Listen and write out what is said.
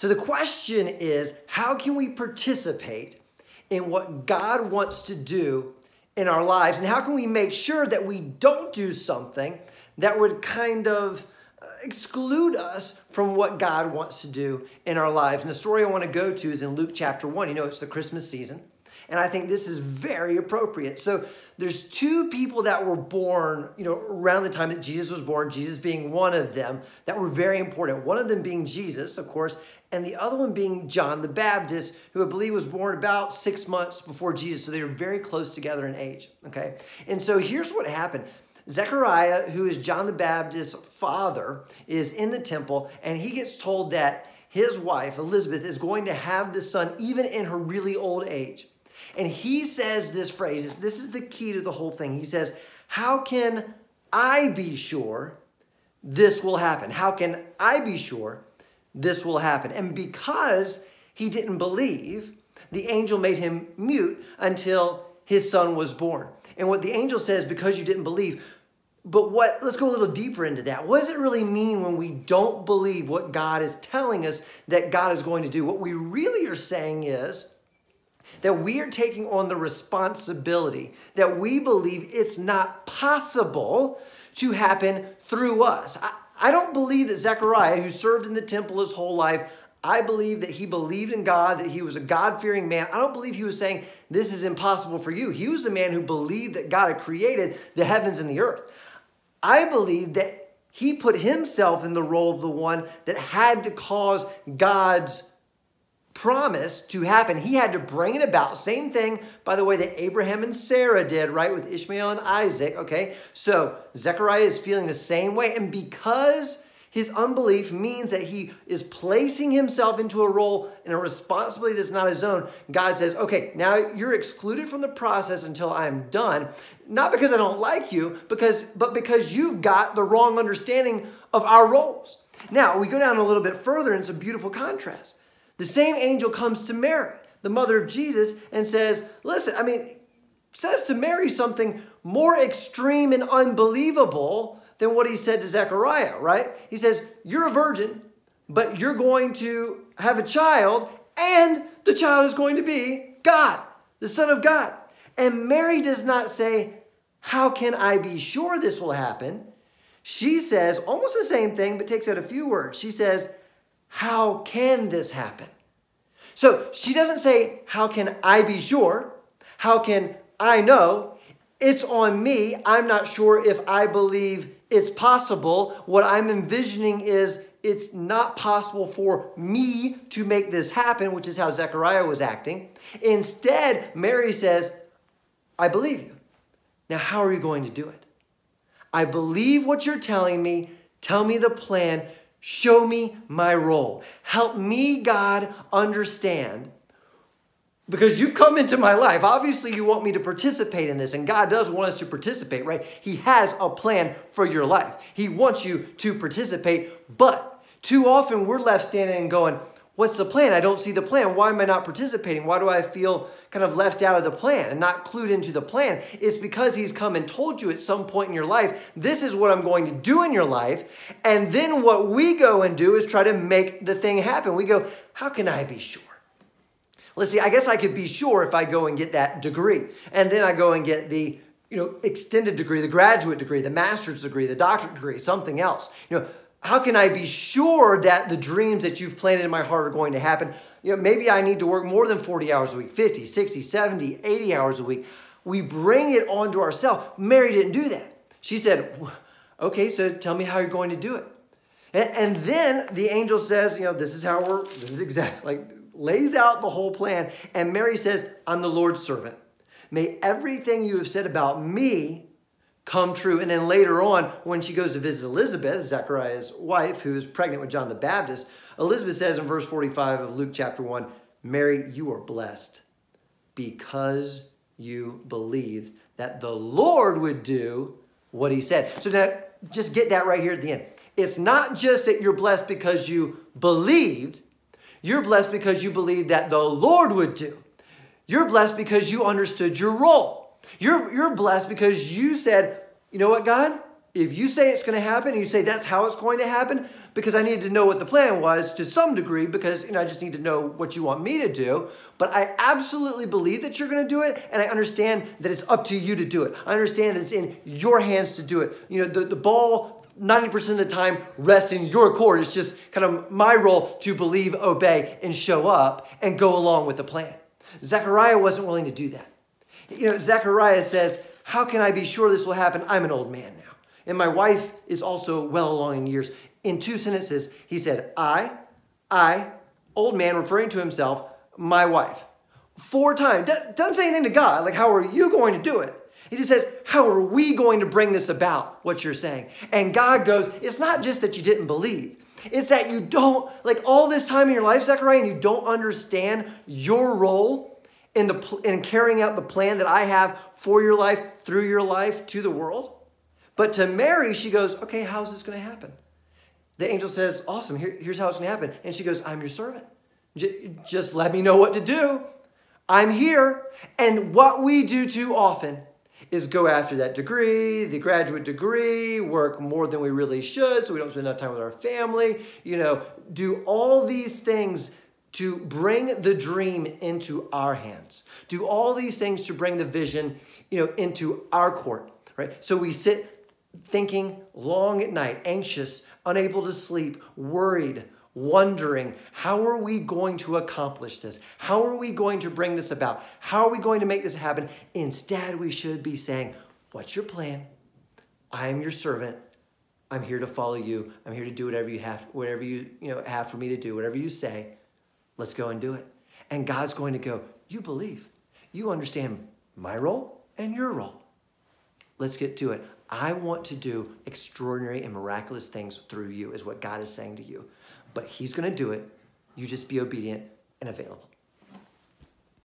So the question is how can we participate in what God wants to do in our lives? And how can we make sure that we don't do something that would kind of uh, exclude us from what God wants to do in our lives? And the story I want to go to is in Luke chapter 1. You know, it's the Christmas season. And I think this is very appropriate. So there's two people that were born, you know, around the time that Jesus was born, Jesus being one of them, that were very important. One of them being Jesus, of course, and the other one being John the Baptist, who I believe was born about six months before Jesus. So they were very close together in age. Okay. And so here's what happened. Zechariah, who is John the Baptist's father, is in the temple, and he gets told that his wife, Elizabeth, is going to have this son even in her really old age. And he says this phrase, this is the key to the whole thing. He says, How can I be sure this will happen? How can I be sure this will happen? And because he didn't believe, the angel made him mute until his son was born. And what the angel says, because you didn't believe, but what, let's go a little deeper into that. What does it really mean when we don't believe what God is telling us that God is going to do? What we really are saying is, that we are taking on the responsibility that we believe it's not possible to happen through us. I, I don't believe that Zechariah, who served in the temple his whole life, I believe that he believed in God, that he was a God fearing man. I don't believe he was saying, This is impossible for you. He was a man who believed that God had created the heavens and the earth. I believe that he put himself in the role of the one that had to cause God's promise to happen. He had to bring it about. Same thing, by the way, that Abraham and Sarah did, right, with Ishmael and Isaac, okay? So Zechariah is feeling the same way. And because his unbelief means that he is placing himself into a role and a responsibility that's not his own. God says, okay, now you're excluded from the process until I'm done. Not because I don't like you, because but because you've got the wrong understanding of our roles. Now, we go down a little bit further, and it's a beautiful contrast. The same angel comes to Mary, the mother of Jesus, and says, Listen, I mean, says to Mary something more extreme and unbelievable than what he said to Zechariah, right? He says, You're a virgin, but you're going to have a child, and the child is going to be God, the Son of God. And Mary does not say, How can I be sure this will happen? She says almost the same thing, but takes out a few words. She says, how can this happen? So she doesn't say, How can I be sure? How can I know? It's on me. I'm not sure if I believe it's possible. What I'm envisioning is it's not possible for me to make this happen, which is how Zechariah was acting. Instead, Mary says, I believe you. Now, how are you going to do it? I believe what you're telling me. Tell me the plan. Show me my role. Help me, God, understand. Because you've come into my life. Obviously, you want me to participate in this, and God does want us to participate, right? He has a plan for your life. He wants you to participate, but too often we're left standing and going, What's the plan? I don't see the plan. Why am I not participating? Why do I feel kind of left out of the plan and not clued into the plan? It's because he's come and told you at some point in your life, this is what I'm going to do in your life. And then what we go and do is try to make the thing happen. We go, how can I be sure? Let's see, I guess I could be sure if I go and get that degree. And then I go and get the you know, extended degree, the graduate degree, the master's degree, the doctorate degree, something else. You know, how can I be sure that the dreams that you've planted in my heart are going to happen? You know, maybe I need to work more than 40 hours a week, 50, 60, 70, 80 hours a week. We bring it onto ourselves. Mary didn't do that. She said, okay, so tell me how you're going to do it. And, and then the angel says, you know, this is how we're, this is exactly, like, lays out the whole plan. And Mary says, I'm the Lord's servant. May everything you have said about me come true. And then later on, when she goes to visit Elizabeth, Zechariah's wife, who is pregnant with John the Baptist, Elizabeth says in verse 45 of Luke chapter 1 Mary, you are blessed because you believed that the Lord would do what he said. So now, just get that right here at the end. It's not just that you're blessed because you believed, you're blessed because you believed that the Lord would do. You're blessed because you understood your role. You're, you're blessed because you said, you know what, God? If you say it's going to happen and you say that's how it's going to happen, because I needed to know what the plan was to some degree because you know I just need to know what you want me to do. But I absolutely believe that you're going to do it, and I understand that it's up to you to do it. I understand that it's in your hands to do it. You know, the, the ball 90% of the time rests in your court. It's just kind of my role to believe, obey, and show up and go along with the plan. Zechariah wasn't willing to do that. You know, Zechariah says, How can I be sure this will happen? I'm an old man now. And my wife is also well along in years. In two sentences, he said, I, I, old man, referring to himself, my wife. Four times. Doesn't say anything to God. Like, how are you going to do it? He just says, How are we going to bring this about, what you're saying? And God goes, It's not just that you didn't believe. It's that you don't, like all this time in your life, Zechariah, and you don't understand your role in, the, in carrying out the plan that I have for your life, through your life, to the world. But to Mary, she goes, Okay, how's this going to happen? The angel says, Awesome, Here, here's how it's going to happen. And she goes, I'm your servant. J- just let me know what to do. I'm here. And what we do too often is go after that degree, the graduate degree, work more than we really should so we don't spend enough time with our family, you know, do all these things to bring the dream into our hands. Do all these things to bring the vision, you know, into our court, right? So we sit thinking long at night, anxious, unable to sleep, worried, wondering, how are we going to accomplish this? How are we going to bring this about? How are we going to make this happen? Instead, we should be saying, What's your plan? I am your servant. I'm here to follow you. I'm here to do whatever you have, whatever you, you know, have for me to do, whatever you say. Let's go and do it. And God's going to go, You believe. You understand my role and your role. Let's get to it. I want to do extraordinary and miraculous things through you, is what God is saying to you but he's going to do it. You just be obedient and available.